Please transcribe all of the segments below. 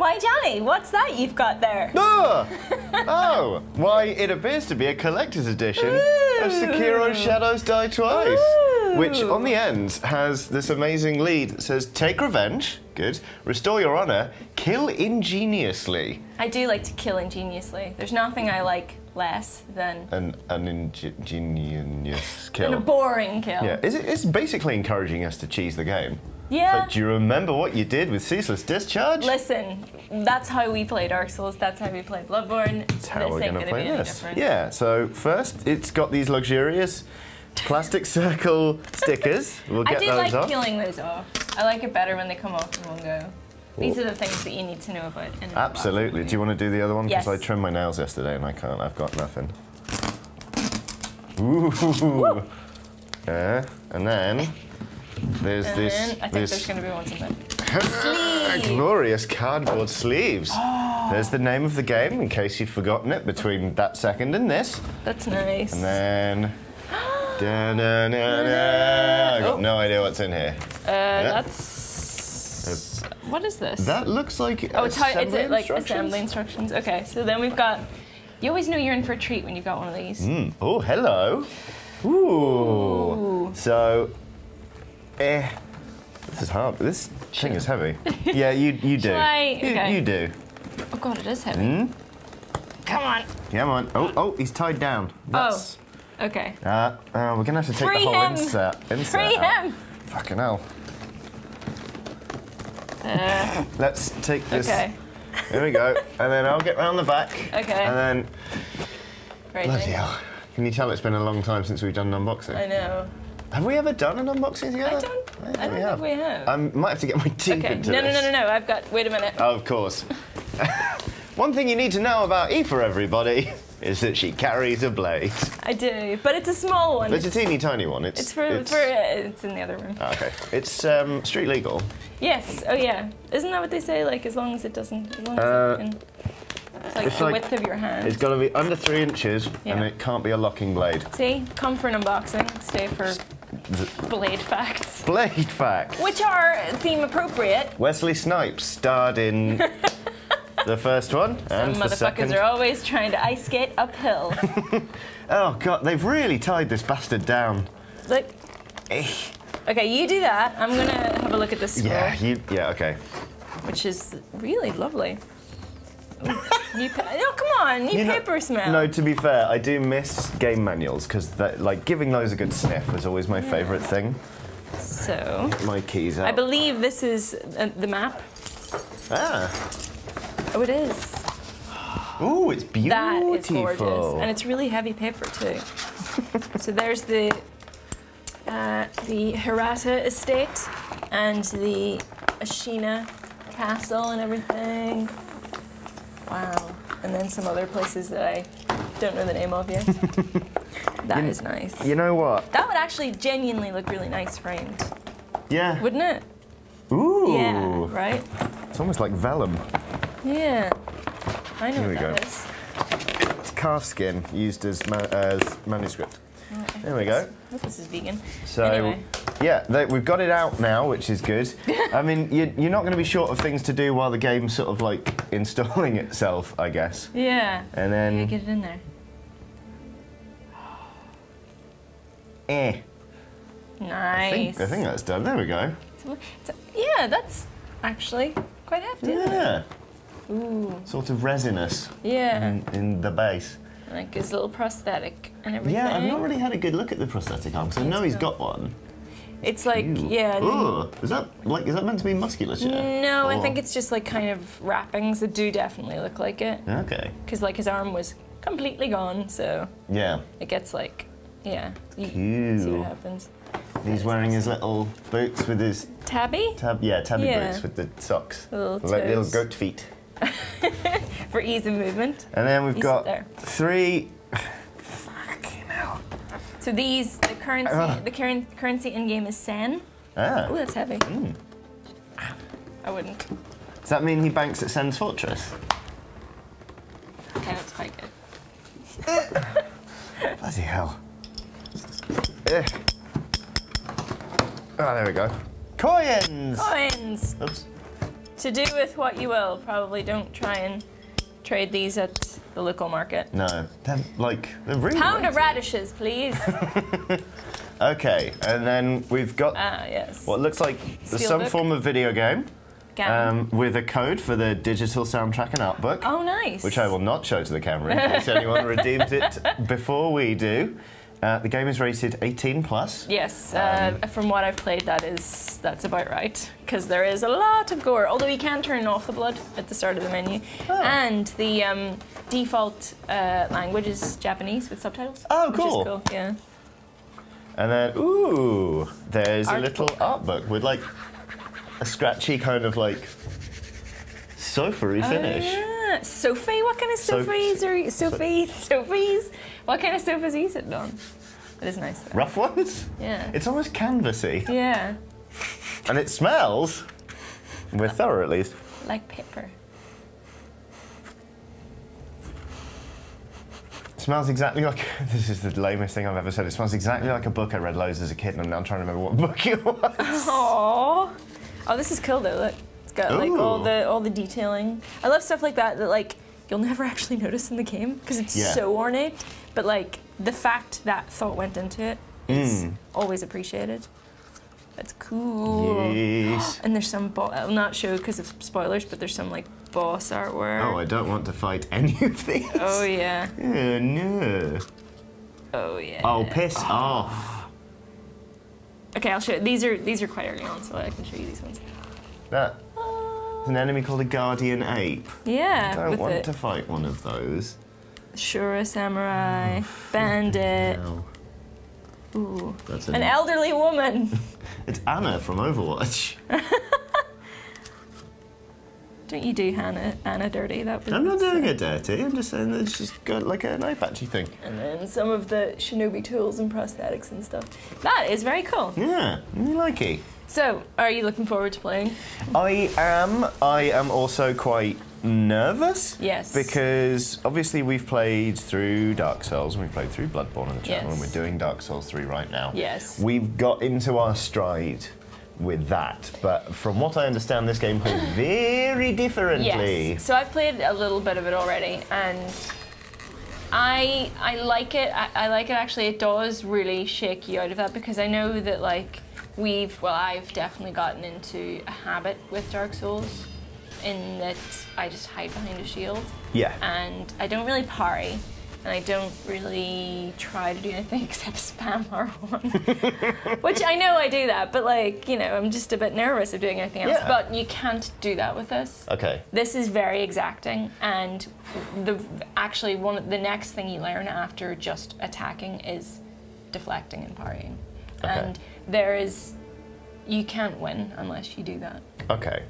Why, Johnny, what's that you've got there? Ah! oh, why, it appears to be a collector's edition of Sekiro Shadows Die Twice, which on the end has this amazing lead that says, Take revenge, good, restore your honor, kill ingeniously. I do like to kill ingeniously. There's nothing I like less than, An, an ingenious And a boring kill. Yeah, it's, it's basically encouraging us to cheese the game. Yeah. But do you remember what you did with Ceaseless Discharge? Listen, that's how we play Dark Souls. That's how we play Bloodborne. That's how this we're going to play this. Yeah, so first it's got these luxurious plastic circle stickers. We'll I get do those like off. peeling those off. I like it better when they come off in one go. These are the things that you need to know about. In Absolutely. Do you want to do the other one? Because I trimmed my nails yesterday and I can't. I've got nothing. Ooh. Yeah, and then there's And this, I think this there's going to be one something. glorious cardboard sleeves. There's the name of the game in case you've forgotten it between that second and this. That's nice. And then. Da-na-na-na. I got Oh. no idea what's in here. uh, That's. What is this? That looks like oh, it's how, it's assembly it, like instructions. assembly instructions. Okay, so then we've got. You always know you're in for a treat when you've got one of these. Mm. Oh, hello. Ooh. So, eh. This is hard. This thing is heavy. yeah, you you do. I? You, Okay. you do. Oh god, it is heavy. Hmm? Come on. Come on. Oh, oh, he's tied down. That's, Okay. Uh, uh, we're gonna have to take Free the whole him. insert. insert Free out. him. Fucking hell. Uh, Let's take this. okay. There we go. and then I'll get round the back. Okay. And then, Right. bloody hell. Can you tell it's been a long time since we've done an unboxing? I know. Have we ever done an unboxing together? I don't. I don't we think we have. I might have to get my teeth okay. into No, no, this. no, no, no. I've got. Wait a minute. Oh, of course. One thing you need to know about Aoife, everybody, is that she carries a blade. I do, but it's a small one. It's a teeny tiny one. It's, It's for. It's, for it's in the other room. Ah, okay. It's um, street legal. Yes. Oh yeah. Isn't that what they say? Like as long as it doesn't. As long as Uh, it can. It's like it's the like- width of your hand. It's got to be under three inches, and it can't be a locking blade. See, come for an unboxing. Stay for blade facts, Blade facts. which are theme appropriate. Wesley Snipes starred in the first one and Some the motherfuckers second. are always trying to ice skate uphill. Oh god, they've really tied this bastard down. Look. Eh. Okay, you do that. I'm gonna have a look at this scroll, Yeah, you. Yeah, okay. which is really lovely. Pa- oh, come on, new You know- paper smell. No, to be fair, I do miss game manuals because like giving those a good sniff was always my favourite thing. So, My keys out. I believe this is uh, the map. ah. Oh, it is. Ooh, it's beautiful. That is gorgeous, and it's really heavy paper too. so there's the uh, the Hirata estate and the Ashina castle and everything. Wow, and then some other places that I don't know the name of yet. That is nice. You know what? That would actually genuinely look really nice framed, Yeah. wouldn't it? Ooh. Yeah, right? It's almost like vellum. Yeah. I know Here what we go. is. It's calf skin used as, ma- as manuscript. There we go. this- I hope this is vegan. So, Anyway. yeah, they, we've got it out now, which is good. I mean, you, you're not going to be short of things to do while the game's sort of like installing itself, I guess. Yeah. And then. Yeah, get it in there. eh. I Nice. think, I think that's done. There we go. So- yeah, that's actually quite hefty. isn't it? Yeah. Ooh. Sort of resinous Yeah. in, in the base. Like his little prosthetic and everything. Yeah, I've not really had a good look at the prosthetic arm because I know he's got one. It's like, Ew. yeah. Ugh. Is that like is that meant to be musculature? No, I think it's just like kind of wrappings that do definitely look like it. Okay. Because like his arm was completely gone, so Yeah. it gets like, yeah. You see what happens. He's wearing his little boots with his Tabi tab. Yeah, tabi Yeah. boots with the socks. Little Like little goat feet. for ease of movement. And then we've You got three. Fucking hell. So these, the currency, Ugh. the current currency in game is sen. Ah. Oh, that's heavy. Mm. I wouldn't. Does that mean he banks at Sen's Fortress? Okay, that's quite good. Bloody hell. Eh. Oh, there we go. Coins! Coins. Oops. To do with what you will. Probably don't try and trade these at the local market. No, they're like they're really. Pound of radishes, please. Okay, and then we've got ah, yes. what looks like some form of video game um, with a code for the digital soundtrack and art book. oh, nice. which I will not show to the camera in case anyone redeems it before we do. Uh, the game is rated 18 plus. Yes, uh, Um, from what I've played, that is that's about right because there is a lot of gore. Although you can turn off the blood at the start of the menu, Oh. and the um, default uh, language is Japanese with subtitles. Oh, which cool. is cool. Yeah. And then, ooh, there's a little book. art book with like a scratchy kind of like sofa-y finish. Sophie, what kind of sofas are you? Sophie, Sophies? What kind of sofas are you sitting on? That is nice. Though. Rough ones? Yeah. It's almost canvassy. yeah, And it smells, we're thorough at least, like pepper. it smells exactly like, this is the lamest thing I've ever said, it smells exactly like a book I read loads as a kid and I'm now trying to remember what book it was. Aww. Oh, this is cool though. Look, got like all the all the detailing. I love stuff like that that like you'll never actually notice in the game because it's Yeah. so ornate. But like the fact that thought went into it is Mm. always appreciated. That's cool. Yes. And there's some, bo- I'll not show because of spoilers, but there's some like boss artwork. Oh, I don't want to fight any of these. Oh, yeah. Oh, no. Oh yeah. Oh, piss off. Okay, I'll show. These are these are quite early on, so I can show you these ones. That. There's an enemy called a guardian ape. Yeah, I don't want the to fight one of those. Shura samurai, oh, bandit. No. Ooh, That's an elderly woman. It's Ana from Overwatch. Don't you do Hannah Ana dirty? That was. I'm not doing it dirty. I'm just saying that it's just got like a eye patchy thing. And then some of the shinobi tools and prosthetics and stuff. That is very cool. Yeah, you like it. So, are you looking forward to playing? I am. I am also quite nervous. Yes. Because obviously we've played through Dark Souls and we've played through Bloodborne on the channel, and we're doing Dark Souls 3 right now. Yes. We've got into our stride with that, but from what I understand, this game plays very differently. Yes. So I've played a little bit of it already, and I I like it. I, I like it actually. It does really shake you out of that because I know that like we've well I've definitely gotten into a habit with Dark Souls, in that I just hide behind a shield Yeah. and I don't really parry. And I don't really try to do anything except spam R1. Which I know I do that, but like, you know, I'm just a bit nervous of doing anything else. Yeah. But you can't do that with this. Okay. This is very exacting, and the actually one the next thing you learn after just attacking is deflecting and parrying, Okay. and there is you can't win unless you do that, Okay.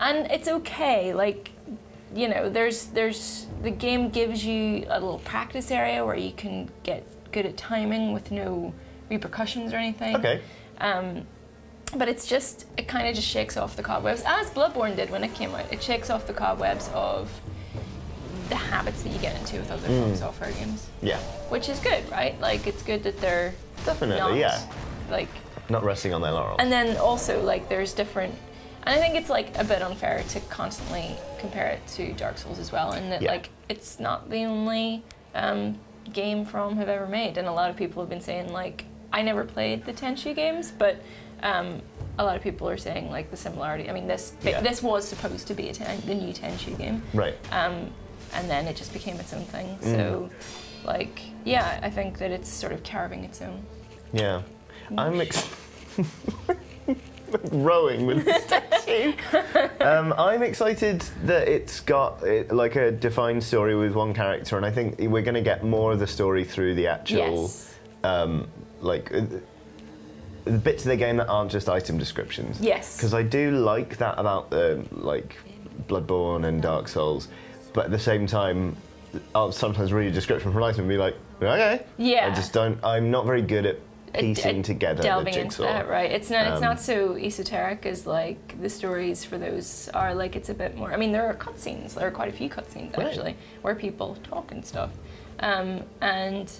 and it's okay. Like you know, there's there's the game gives you a little practice area where you can get good at timing with no repercussions or anything. Okay. Um, but it's just, it kind of just shakes off the cobwebs, as Bloodborne did when it came out. It shakes off the cobwebs of the habits that you get into with other From software games, Yeah. which is good, right? Like, it's good that they're Definitely. Yeah. Like, Not resting on their laurels. and then also, like, there's different. And I think it's like a bit unfair to constantly compare it to Dark Souls as well, and that Yeah. like it's not the only um, game From have ever made. And a lot of people have been saying like I never played the Tenchu games, but um, a lot of people are saying like the similarity. I mean, this Yeah. this was supposed to be a ten, the new Tenchu game, right. um, and then it just became its own thing. Mm. So, like, yeah, I think that it's sort of carving its own. Yeah. I'm ex- rowing with the statue. um, I'm excited that it's got it, like a defined story with one character, and I think we're going to get more of the story through the actual, Yes. um, like. Uh, the bits of the game that aren't just item descriptions. Yes. Because I do like that about um, like Bloodborne and Dark Souls, but at the same time, I'll sometimes read a description for an item and be like, okay. Yeah. I just don't. I'm not very good at uh, piecing together the delving into that, right? It's not. It's Um, not so esoteric as like the stories for those are. Like it's a bit more. I mean, there are cutscenes. There are quite a few cutscenes Right. actually where people talk and stuff, um, and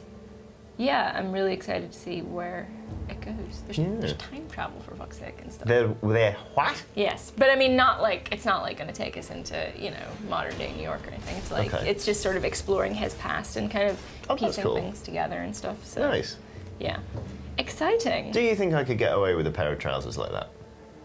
yeah, I'm really excited to see where it goes. There's, Yeah. there's time travel for fuck's sake and stuff. They're, they're what? Yes, but I mean, not like it's not like going to take us into you know modern day New York or anything. It's like Okay. it's just sort of exploring his past and kind of Oh, piecing cool. things together and stuff. So Nice. yeah, exciting. Do you think I could get away with a pair of trousers like that?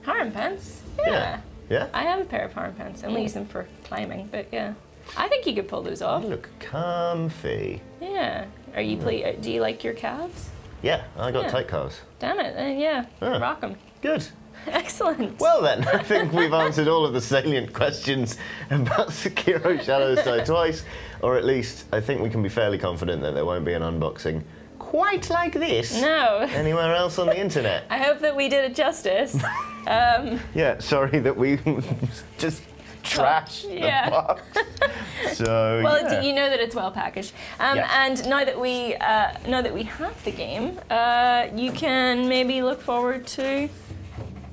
harem pants. Yeah. Yeah? I have a pair of harem pants. I only use them for climbing, but yeah, I think you could pull those off. They look comfy. Yeah. Are you ple- uh, Do you like your calves? Yeah, I got Yeah. tight calves. Damn it! Then yeah, Yeah. rock them. Good. Excellent. Well then, I think we've answered all of the salient questions about Sekiro Shadows Die Twice, or at least I think we can be fairly confident that there won't be an unboxing quite like this no. anywhere else on the internet. I hope that we did it justice. Um, Yeah, sorry that we just trash the Yeah. box. So well, yeah. you know that it's well packaged, um, Yes. and now that we uh, now that we have the game, uh, you can maybe look forward to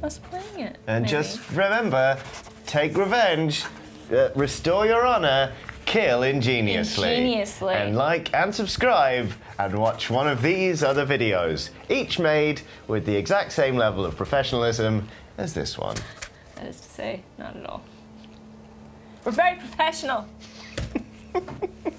us playing it. And maybe. just remember, take revenge, uh, restore your honor, kill ingeniously. Ingeniously. And like and subscribe and watch one of these other videos, each made with the exact same level of professionalism as this one. that is to say, not at all. We're very professional.